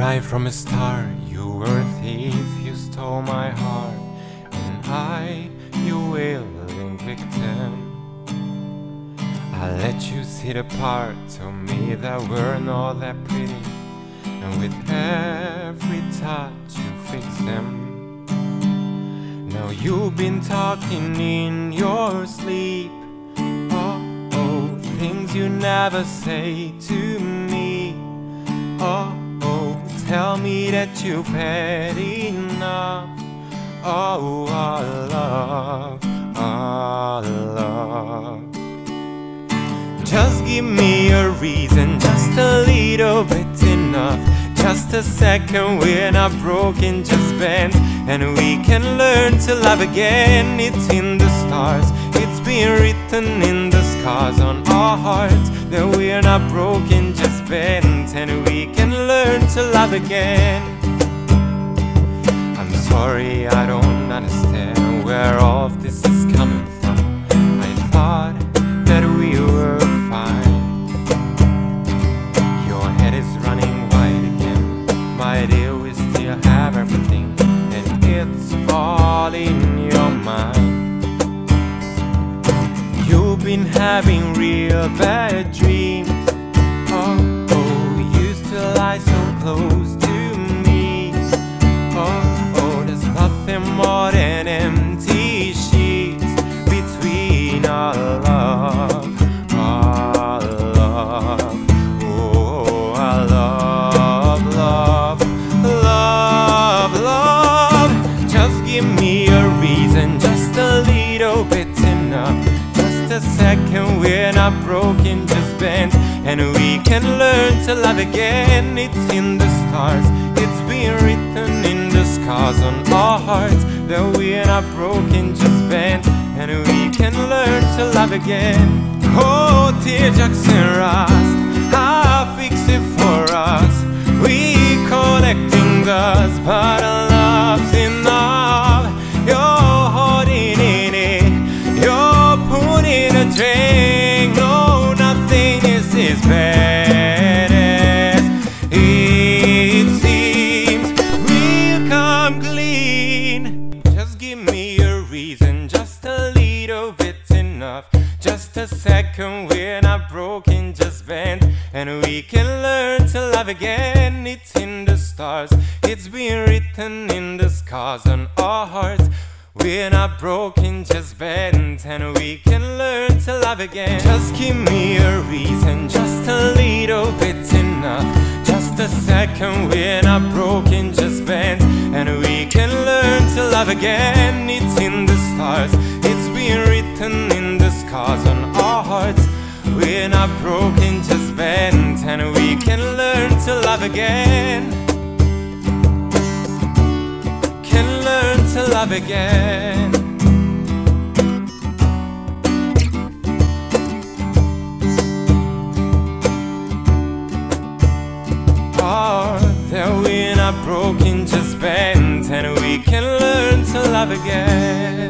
Right from the start, you were a thief, you stole my heart, and I, your willing victim. I let you the parts of me that were not all that pretty, and with every touch you fix them. Now you've been talking in your sleep, oh, oh, things you never say to me, me that you've had enough. Oh, our love, our love. Just give me a reason, just a little bit enough. Just a second, we're not broken, just bent. And we can learn to love again. It's in the stars, been written in the scars on our hearts. That we're not broken, just bent. And we can learn to love again. I'm sorry, I don't understand where all of this is coming from. I thought that we were fine. Your head is running wide again, my dear. We still have everything, and it's all in your mind. Been having real bad dreams. Second, we're not broken, just bent. And we can learn to love again. It's in the stars, it's been written in the scars on our hearts. That we're not broken, just bent. And we can learn to love again. Oh, teardrops and rust, I'll fix it for us. We collecting dust, but Just a second, we're not broken, just bent. And we can learn to love again. It's in the stars, it's been written in the scars on our hearts. We're not broken, just bent, and we can learn to love again. Just give me a reason, just a little bit enough. Just a second, we're not broken, just bent, and we can learn to love again. It's in the stars, it's been written in the scars on our hearts. We're not broken, just bent, and we can learn to love again. Can learn to love again. Oh, that we're not broken, just bent, and we can learn to love again.